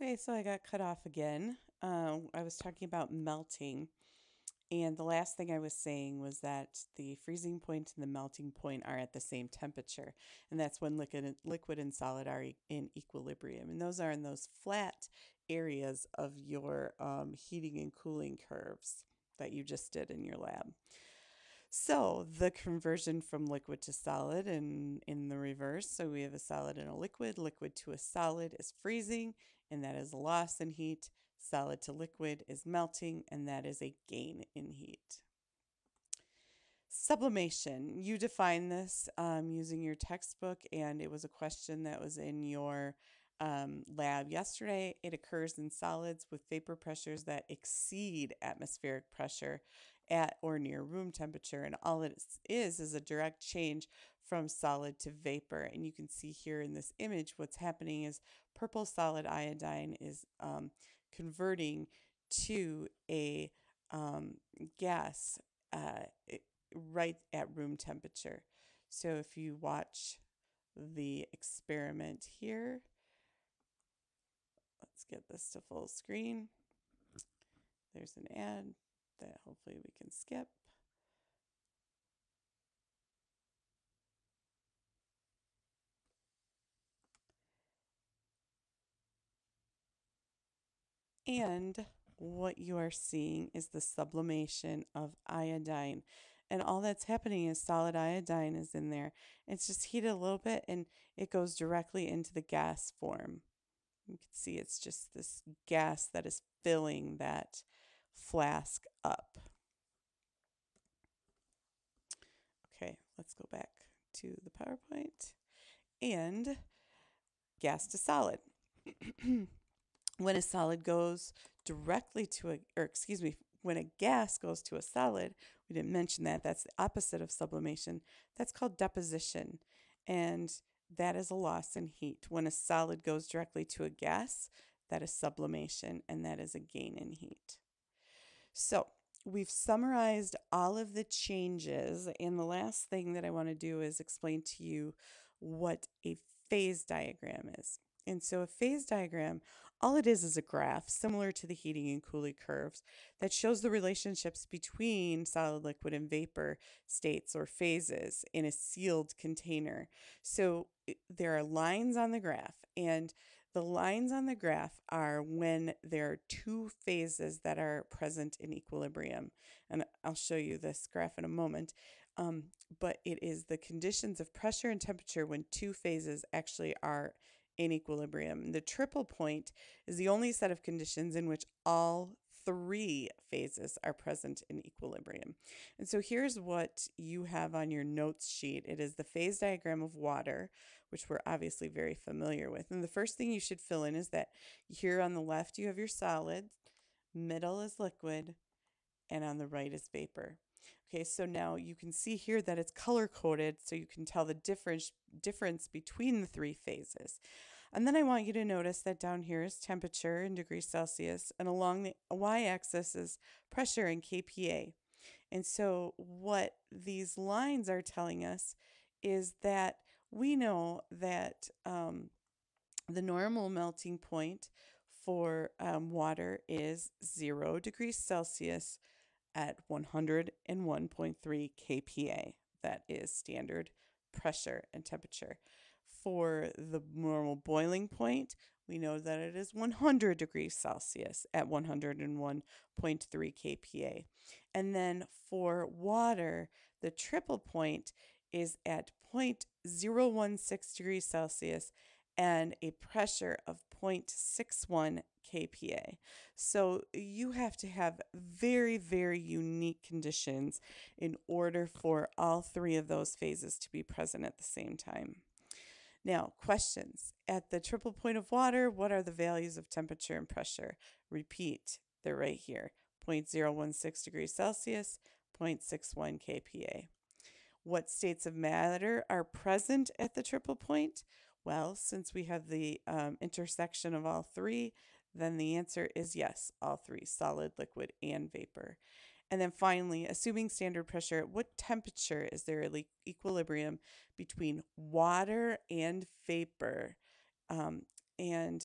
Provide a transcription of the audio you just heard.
Okay, so I got cut off again. Uh, I was talking about melting, and the last thing I was saying was that the freezing point and the melting point are at the same temperature, and that's when liquid and, liquid and solid are in equilibrium, and those are in those flat areas of your um, heating and cooling curves that you just did in your lab. So the conversion from liquid to solid and in the reverse. So we have a solid and a liquid. Liquid to a solid is freezing, and that is a loss in heat. Solid to liquid is melting, and that is a gain in heat. Sublimation. You define this um, using your textbook, and it was a question that was in your um, lab yesterday. It occurs in solids with vapor pressures that exceed atmospheric pressure at or near room temperature. And all it is is a direct change from solid to vapor. And you can see here in this image what's happening is purple solid iodine is um, converting to a um, gas uh, right at room temperature. So if you watch the experiment here, let's get this to full screen. There's an ad that hopefully we can skip. And what you are seeing is the sublimation of iodine. And all that's happening is solid iodine is in there. It's just heated a little bit and it goes directly into the gas form. You can see it's just this gas that is filling that flask up. Okay, let's go back to the PowerPoint. And gas to solid. when a solid goes directly to a, or excuse me, when a gas goes to a solid, we didn't mention that, that's the opposite of sublimation. That's called deposition. And that is a loss in heat. When a solid goes directly to a gas, that is sublimation, and that is a gain in heat. So we've summarized all of the changes, and the last thing that I want to do is explain to you what a phase diagram is. And so a phase diagram, all it is is a graph similar to the heating and cooling curves that shows the relationships between solid, liquid, and vapor states or phases in a sealed container. So there are lines on the graph, and the lines on the graph are when there are two phases that are present in equilibrium. And I'll show you this graph in a moment. Um, but it is the conditions of pressure and temperature when two phases actually are in equilibrium. The triple point is the only set of conditions in which all three phases are present in equilibrium. And so here's what you have on your notes sheet. It is the phase diagram of water, which we're obviously very familiar with. And the first thing you should fill in is that here on the left you have your solid, middle is liquid, and on the right is vapor. Okay, so now you can see here that it's color coded so you can tell the difference difference between the three phases. And then I want you to notice that down here is temperature in degrees Celsius and along the y-axis is pressure in kPa. And so what these lines are telling us is that we know that um, the normal melting point for um, water is 0 degrees Celsius at 101.3 kPa. That is standard pressure and temperature. For the normal boiling point, we know that it is 100 degrees Celsius at 101.3 kPa. And then for water, the triple point is at 0.016 degrees Celsius and a pressure of 0.61 kPa. So you have to have very, very unique conditions in order for all three of those phases to be present at the same time. Now, questions. At the triple point of water, what are the values of temperature and pressure? Repeat, they're right here 0.016 degrees Celsius, 0.61 kPa. What states of matter are present at the triple point? Well, since we have the um, intersection of all three, then the answer is yes, all three solid, liquid, and vapor. And then finally, assuming standard pressure, at what temperature is there an equilibrium between water and vapor? Um, and